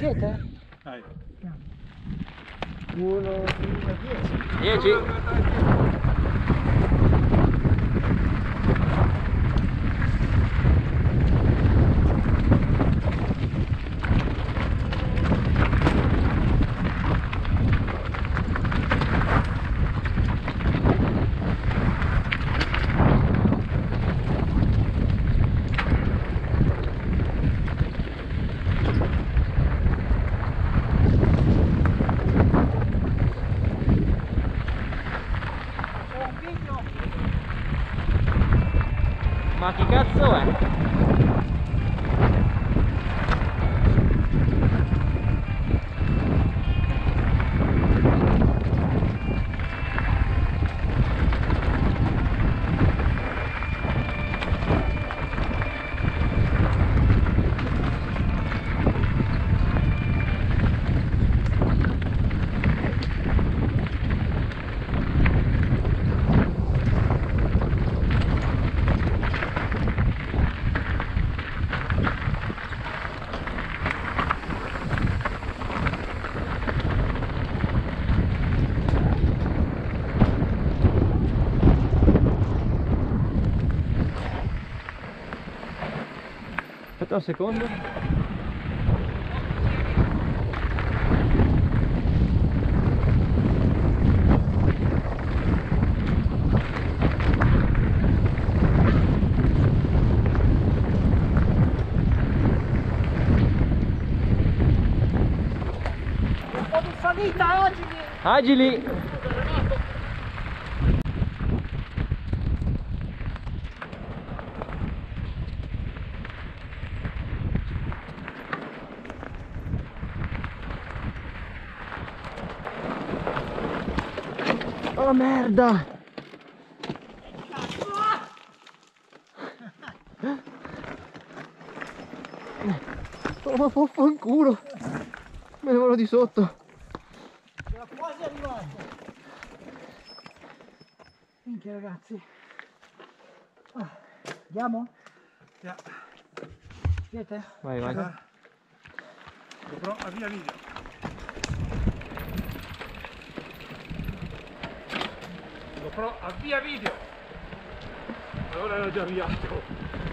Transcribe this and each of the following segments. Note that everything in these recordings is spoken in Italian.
Siete? Dai. Uno, due, dieci. 10そうや。Aspetta un secondo. Un po' Oh merda! Oh ma vaffanculo! Me ne volo di sotto! Era quasi arrivato. Minchia ragazzi. Ah, andiamo? Vai Siete? vai. Ja. GoPro, avvia video. GoPro, avvia video. Allora l'ho già avviato.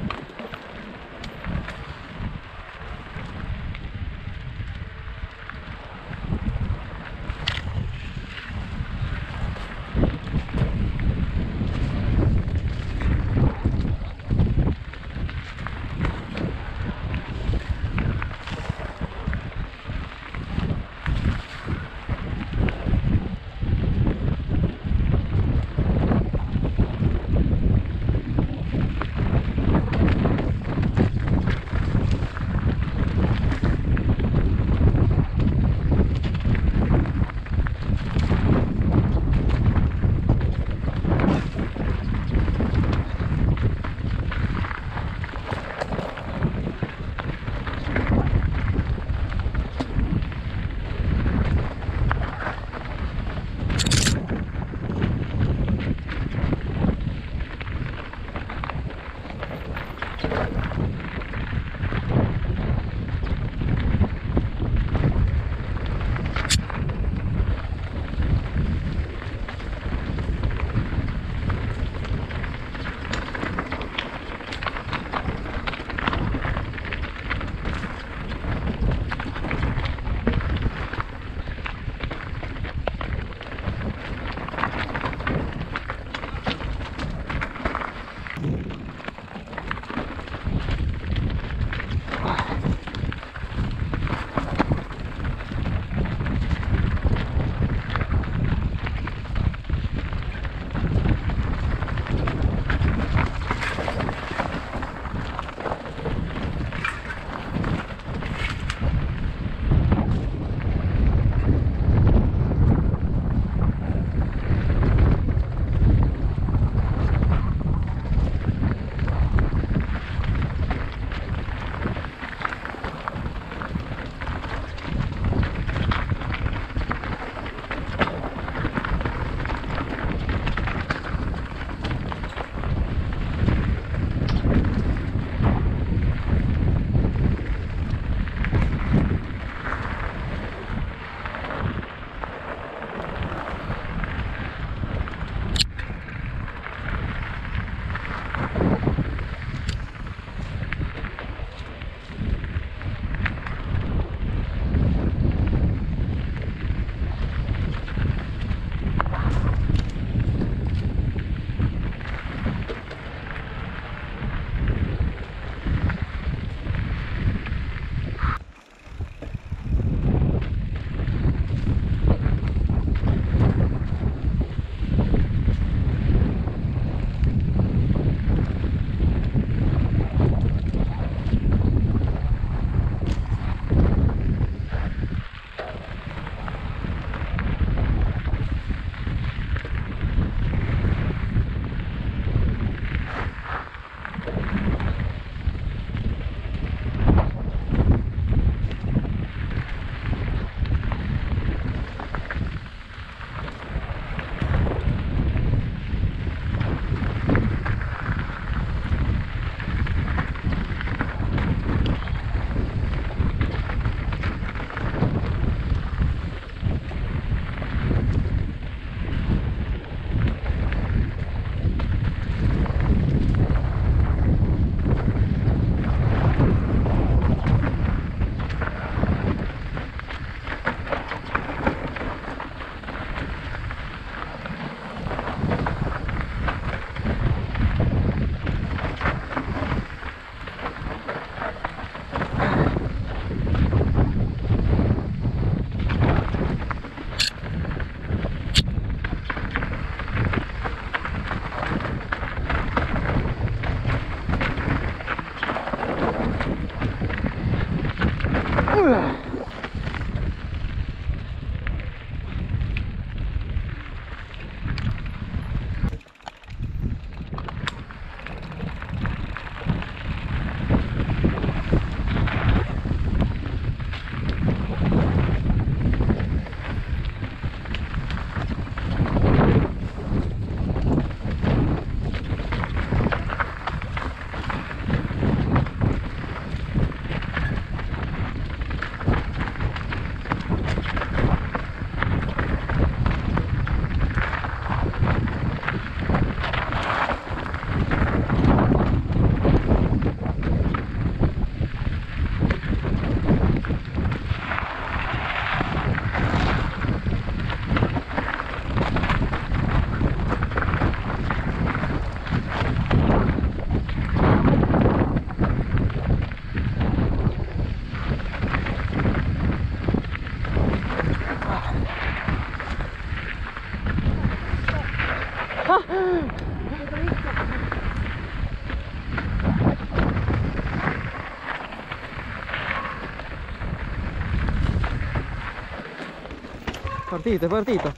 partito, è partito,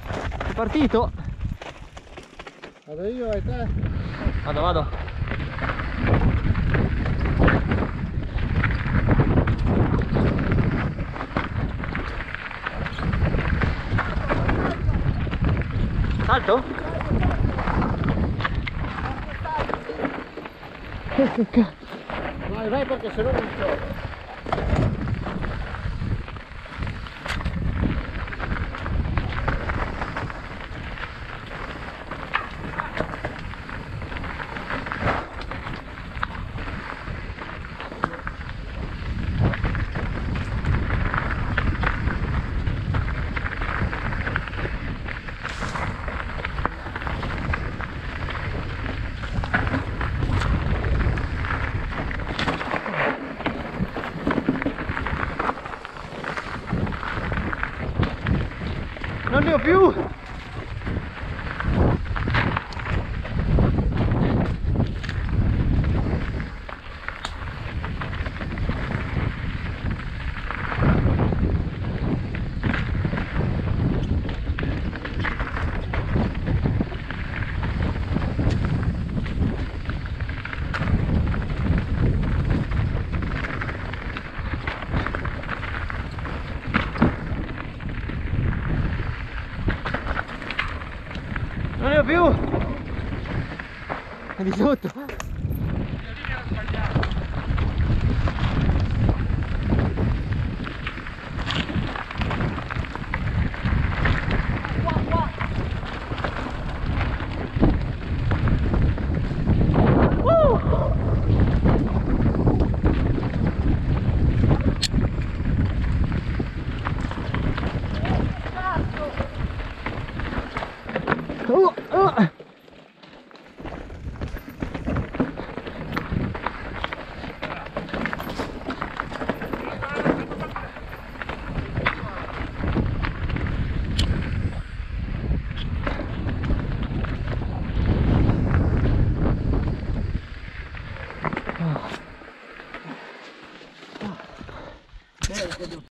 è partito. Vado io e te. Vado, vado. Salto? Vai, vai perché se no non trovo. Non ne viu? Minuto.